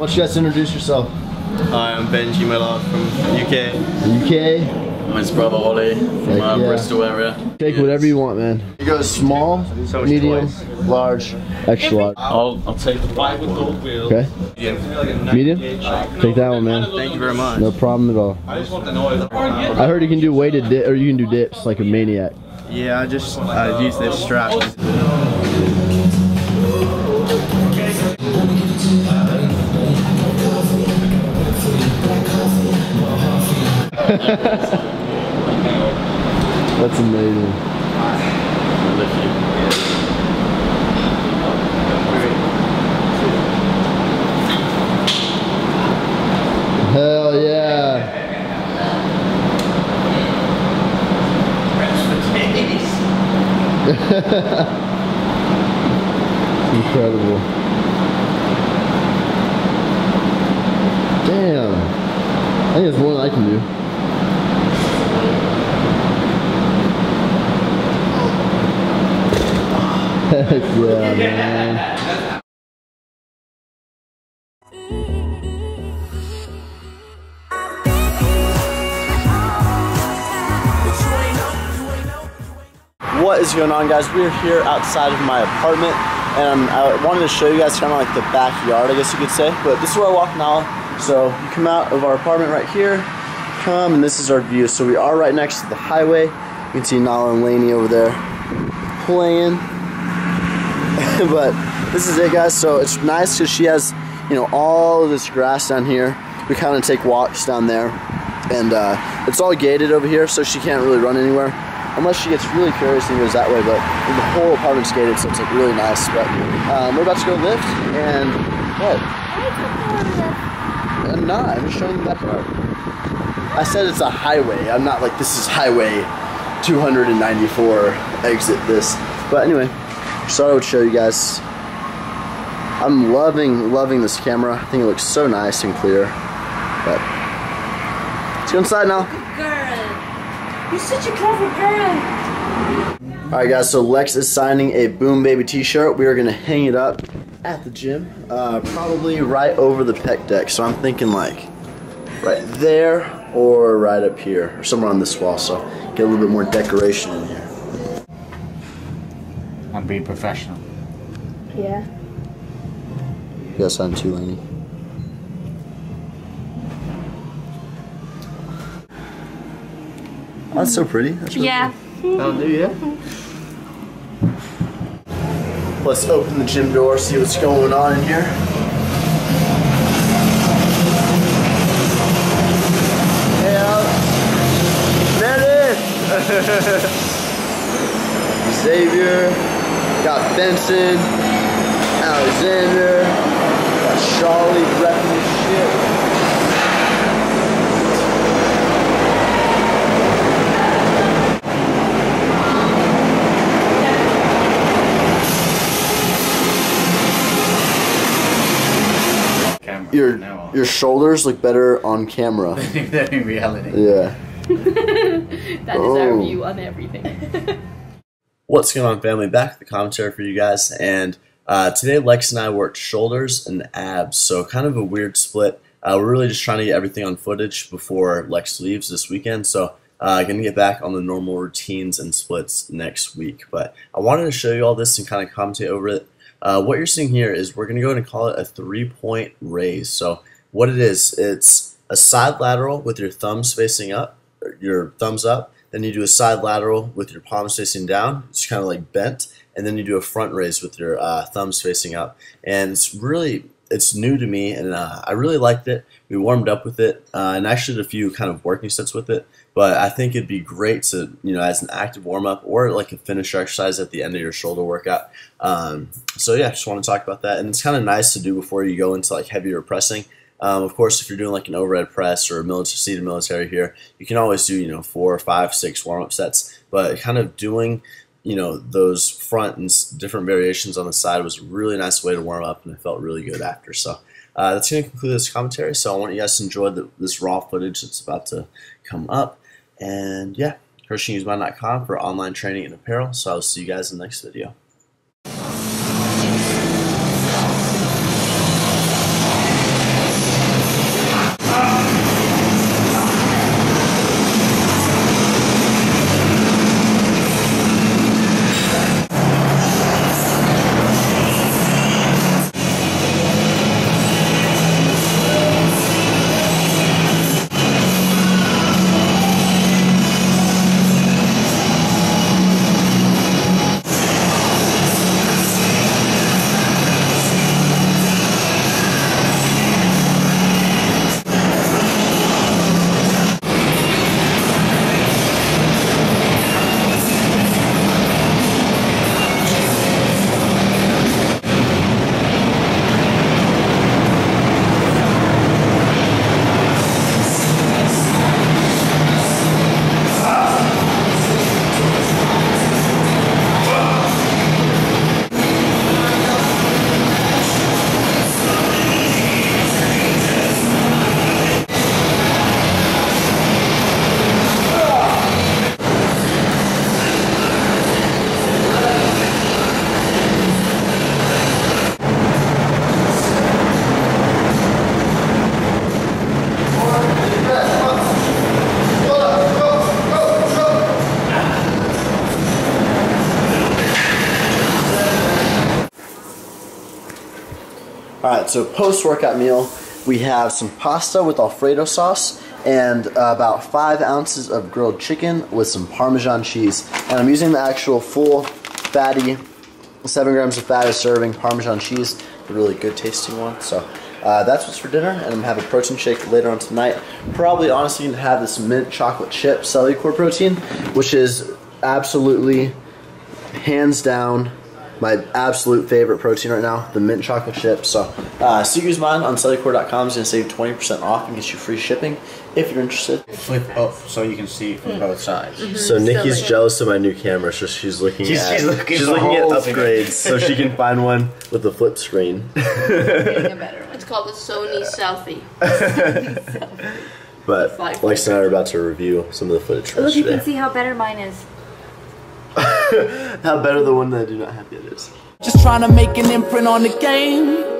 Why don't you guys introduce yourself? Hi, I'm Benji Miller from UK. UK? Mine's brother Ollie from uh, yeah. Bristol area. Take whatever you want, man. You go small, So medium, choice. large, extra large. I'll, I'll take the black one. Okay? Medium? Take that one, man. Thank you very much. No problem at all. I just want the noise. I heard you can do weighted dip, or you can do dips like a maniac. Yeah, I just uh, use this strap. That's amazing. Hell yeah. Incredible. Damn. I think it's more than I can do. Heck yeah, man. What is going on, guys? We're here outside of my apartment, and I wanted to show you guys kind of like the backyard, I guess you could say. But this is where I walk now. So you come out of our apartment right here, come, and this is our view. So we are right next to the highway. You can see Nala and Laney over there playing. but this is it, guys. So it's nice because she has, you know, all of this grass down here. We kind of take walks down there, and uh, it's all gated over here, so she can't really run anywhere unless she gets really curious and goes that way. But the whole apartment's gated, so it's like really nice. But um, we're about to go lift, and what? I'm not. I'm just showing the backyard. I said it's a highway. I'm not like this is highway 294 exit this. But anyway, thought I would show you guys. I'm loving, loving this camera. I think it looks so nice and clear. But let's go inside now. Girl. You're such a clever girl. All right, guys. So Lex is signing a Boom Baby T-shirt. We are gonna hang it up at the gym, uh, probably right over the pec deck. So I'm thinking like right there or right up here or somewhere on this wall. So get a little bit more decoration in here. I'm being professional. Yeah. You got sign too, Laney. Oh, that's so pretty. That's really Yeah. pretty. That'll do, yeah. Let's open the gym door, see what's going on in here. Hey, Al. Meredith! Xavier. Got Benson. Alexander. Got Charlie repping his shit. Camera. Your now. your shoulders look better on camera. They're in reality. Yeah. That is our Oh. view on everything. What's going on, family? Back the commentary for you guys. And uh, today, Lex and I worked shoulders and abs, so kind of a weird split. Uh, we're really just trying to get everything on footage before Lex leaves this weekend. So, uh, gonna get back on the normal routines and splits next week. But I wanted to show you all this and kind of commentate over it. Uh, what you're seeing here is we're gonna go ahead and call it a three-point raise. So, what it is, it's a side lateral with your thumbs facing up, your thumbs up. Then you do a side lateral with your palms facing down. It's kind of like bent, and then you do a front raise with your uh, thumbs facing up. And it's really it's new to me, and uh, I really liked it. We warmed up with it, uh, and actually did a few kind of working sets with it. But I think it'd be great to you know as an active warm up or like a finisher exercise at the end of your shoulder workout. Um, so yeah, I just want to talk about that, and it's kind of nice to do before you go into like heavier pressing. Um, of course, if you're doing like an overhead press or a military seated military here, you can always do you know four, five, six warm up sets. But kind of doing you know those front and different variations on the side was a really nice way to warm up, and it felt really good after. So uh, that's going to conclude this commentary. So I want you guys to enjoy the, this raw footage that's about to come up. And yeah, ChristianGuzman.com for online training and apparel. So I'll see you guys in the next video. So post workout meal, we have some pasta with Alfredo sauce and about five ounces of grilled chicken with some Parmesan cheese. And I'm using the actual full fatty, seven grams of fat a serving Parmesan cheese, a really good tasting one. So uh, that's what's for dinner, and I'm gonna have a protein shake later on tonight. Probably, honestly, gonna have this mint chocolate chip Cellucor protein, which is absolutely, hands down, my absolute favorite protein right now, the mint chocolate chip. So, uh, Seagrews Mine on cellucor.com is gonna save 20% off and get you free shipping if you're interested. Flip up so you can see it from both sides. So Nikki's Still jealous of my new camera, so she's looking She's- at she's looking she's looking at holes in it. upgrades so she can find one with the flip screen. Getting a better one. It's called the Sony Selfie. But Like- Lex and I are about to review some of the footage from Look, you can see how better mine is. How better the one that I do not have yet is. Just trying to make an imprint on the game.